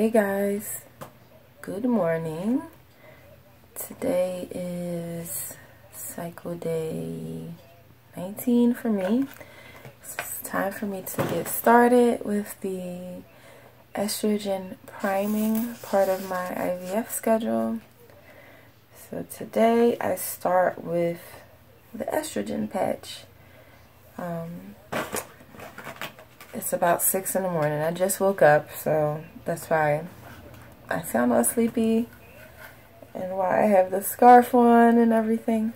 Hey guys, good morning. Today is cycle day 19 for me. It's time for me to get started with the estrogen priming part of my IVF schedule. So today I start with the estrogen patch. Um, it's about 6 in the morning. I just woke up, so that's why I sound all sleepy and why I have the scarf on and everything.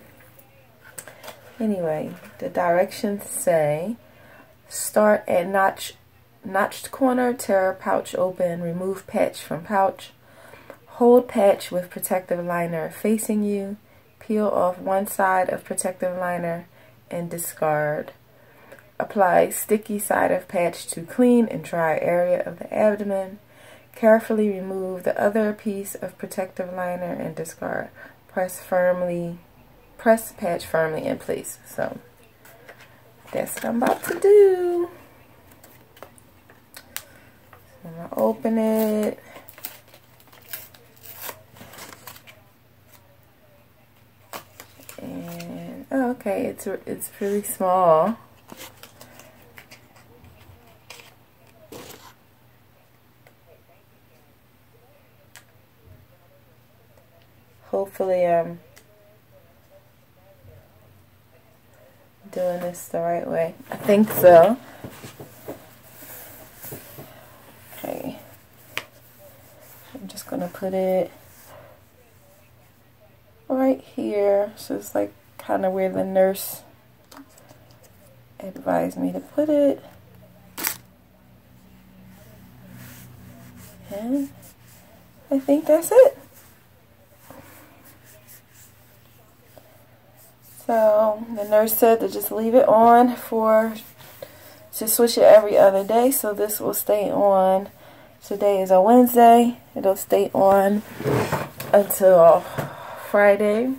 Anyway, the directions say start at notch, notched corner, tear pouch open, remove patch from pouch, hold patch with protective liner facing you, peel off one side of protective liner and discard. Apply sticky side of patch to clean and dry area of the abdomen. Carefully remove the other piece of protective liner and discard. Press firmly, press patch firmly in place. So that's what I'm about to do. So I'm gonna open it. And oh, okay, it's it's pretty small. Hopefully I'm doing this the right way. I think so. Okay. I'm just going to put it right here. So it's like kind of where the nurse advised me to put it. And I think that's it. So the nurse said to just leave it on for to switch it every other day. So this will stay on. Today is a Wednesday. It'll stay on until Friday.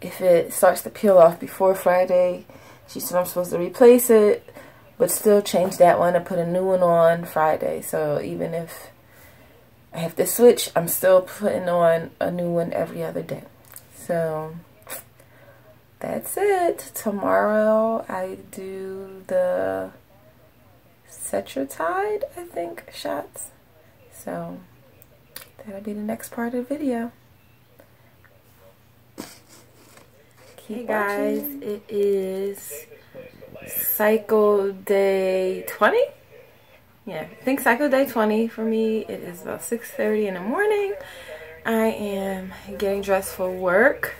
If it starts to peel off before Friday, she said I'm supposed to replace it, but still change that one and put a new one on Friday. So even if I have to switch, I'm still putting on a new one every other day. So that's it. Tomorrow I do the Cetrotide, I think, shots. So that'll be the next part of the video. Hey guys, it is cycle day 20? Yeah, I think cycle day 20 for me. It is about 6.30 in the morning. I am getting dressed for work.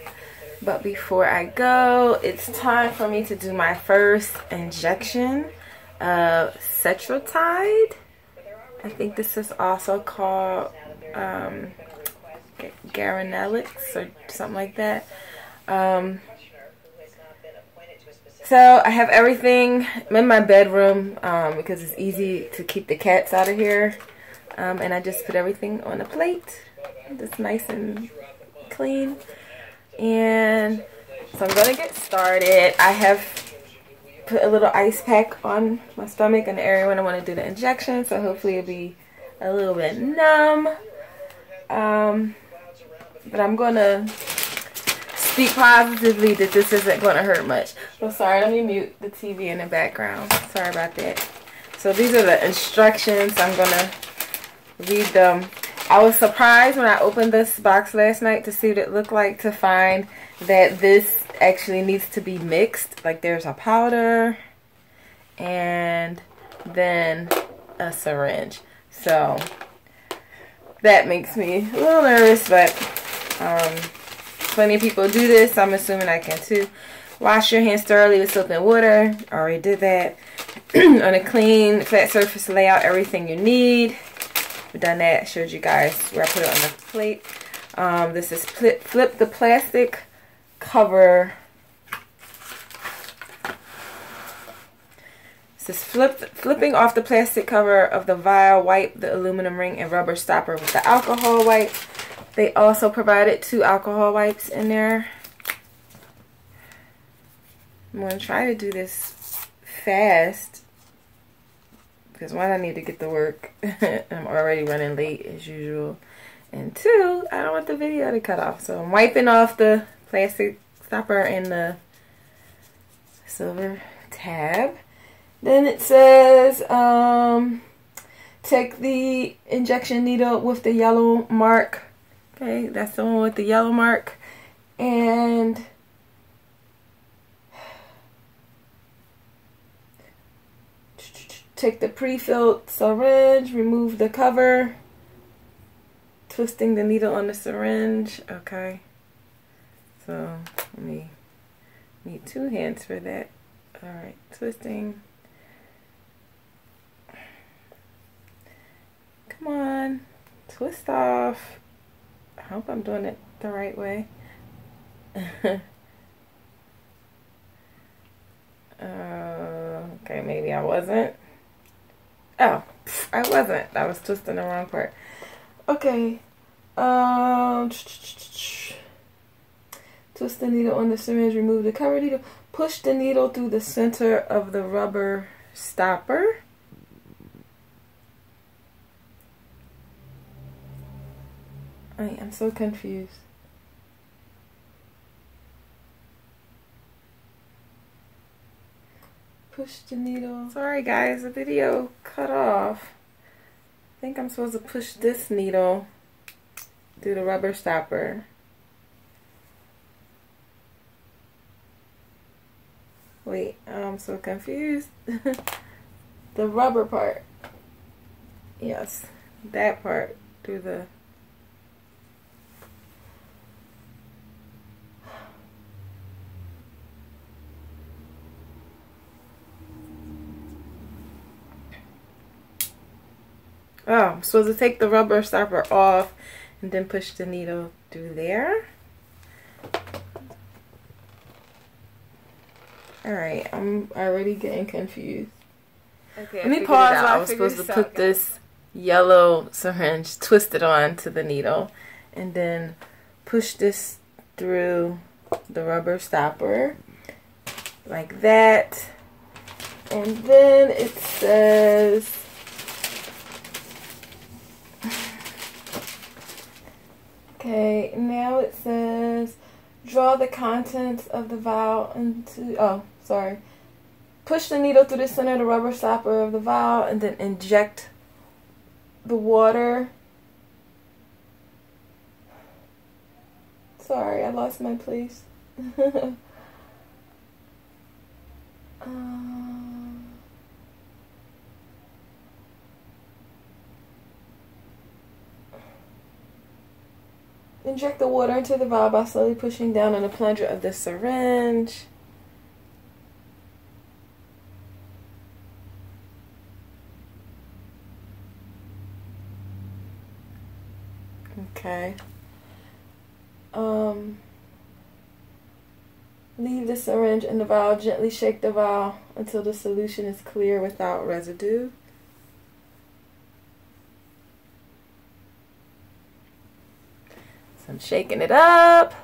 But before I go, it's time for me to do my first injection of Cetrotide. I think this is also called um, Garanelix or something like that. Um, so I have everything I'm in my bedroom um, because it's easy to keep the cats out of here. Um, and I just put everything on a plate. Just nice and clean. And so I'm going to get started. I have put a little ice pack on my stomach in the area when I want to do the injection. So hopefully it'll be a little bit numb. Um, but I'm going to speak positively that this isn't going to hurt much. So sorry, let me mute the TV in the background. Sorry about that. So these are the instructions. I'm going to read them I was surprised when I opened this box last night to see what it looked like to find that this actually needs to be mixed. Like there's a powder and then a syringe. So that makes me a little nervous, but um, plenty of people do this. So I'm assuming I can too. Wash your hands thoroughly with soap and water. Already did that. On a clean, flat surface, lay out everything you need. Done that. Showed you guys where I put it on the plate. Um, this is flip, flip the plastic cover. This is flip, flipping off the plastic cover of the vial, wipe the aluminum ring and rubber stopper with the alcohol wipe. They also provided two alcohol wipes in there. I'm going to try to do this fast Because one, I need to get to work. I'm already running late as usual. And two, I don't want the video to cut off. So I'm wiping off the plastic stopper and the silver tab. Then it says, um, take the injection needle with the yellow mark. Okay, that's the one with the yellow mark. And take the pre-filled syringe, remove the cover, twisting the needle on the syringe. Okay, so let me need two hands for that. All right, twisting. Come on, twist off. I hope I'm doing it the right way. uh, okay, maybe I wasn't. Oh, I wasn't. I was twisting the wrong part. Okay. Um, twist the needle on the syringe, remove the cover needle. Push the needle through the center of the rubber stopper. I am so confused. push the needle. Sorry guys, the video cut off. I think I'm supposed to push this needle through the rubber stopper. Wait, I'm so confused. the rubber part. Yes, that part through the Oh, I'm supposed to take the rubber stopper off and then push the needle through there. Alright, I'm already getting confused. Okay, Let me pause. I was supposed to put this yellow syringe twisted on to the needle and then push this through the rubber stopper like that. And then it says Okay, now it says draw the contents of the vial into, oh, sorry. Push the needle through the center of the rubber stopper of the vial and then inject the water. Sorry, I lost my place. um, Inject the water into the vial by slowly pushing down on the plunger of the syringe. Okay. Um, leave the syringe in the vial. Gently shake the vial until the solution is clear without residue. Shaking it up.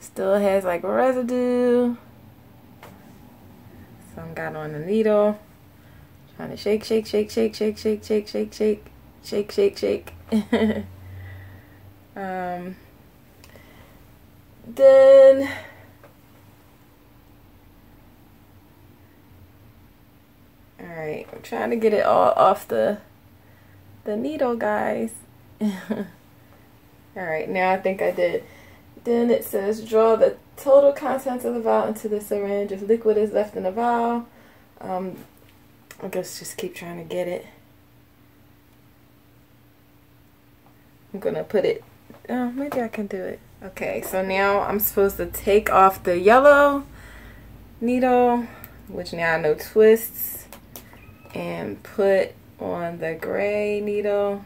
Still has like residue. Some got on the needle. Trying to shake, shake, shake, shake, shake, shake, shake, shake, shake, shake, shake, shake. um, then all right, I'm trying to get it all off the the needle, guys. Alright, now I think I did. Then it says draw the total contents of the vial into the syringe. If liquid is left in the vial, um, I guess just keep trying to get it. I'm going to put it, oh, maybe I can do it. Okay, so now I'm supposed to take off the yellow needle, which now I know twists, and put on the gray needle.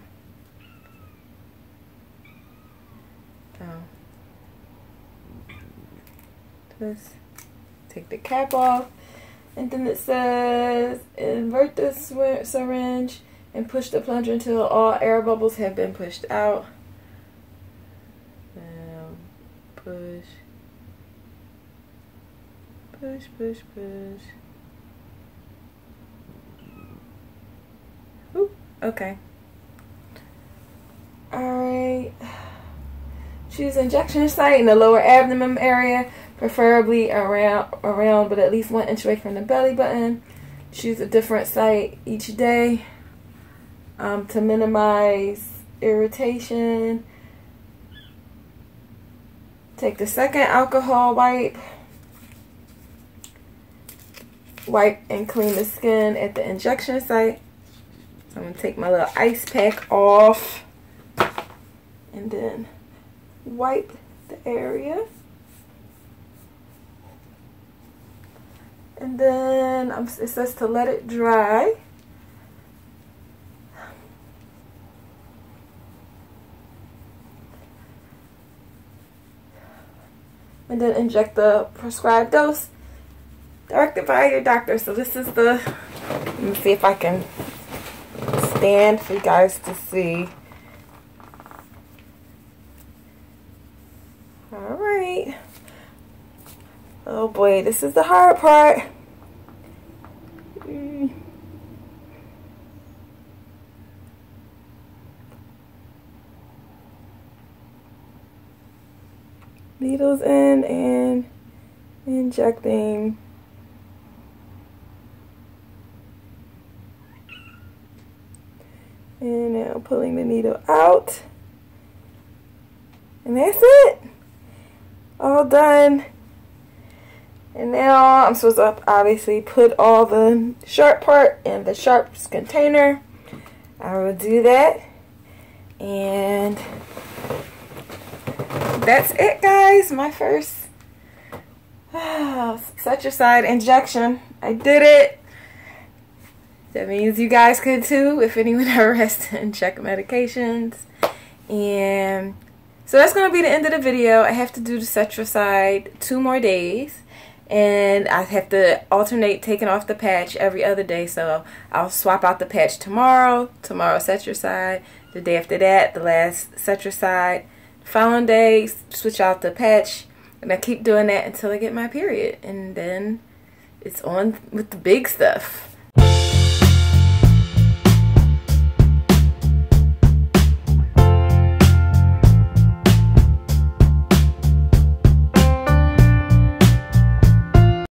This. Take the cap off. And then it says, invert the syringe and push the plunger until all air bubbles have been pushed out. Now, push. Push, push, push. Okay. Alright. Choose injection site in the lower abdomen area, preferably around, around but at least one inch away from the belly button. Choose a different site each day um, to minimize irritation. Take the second alcohol wipe. Wipe and clean the skin at the injection site. I'm going to take my little ice pack off. And then wipe the area. And then um, it says to let it dry. And then inject the prescribed dose directed by your doctor. So this is the, let me see if I can stand for you guys to see. Alright. Oh boy, this is the hard part. Needles in and injecting. And now pulling the needle out. And that's it. All done. And now I'm supposed to obviously put all the sharp part in the sharps container. I will do that. And that's it guys. My first Cetrotide injection. I did it. That means you guys could too if anyone ever has to inject medications. And so that's going to be the end of the video. I have to do the Cetrotide two more days. And I have to alternate taking off the patch every other day. So I'll swap out the patch tomorrow. Tomorrow Cetrotide. The day after that, the last Cetrotide. Following day, switch out the patch. And I keep doing that until I get my period. And then it's on with the big stuff.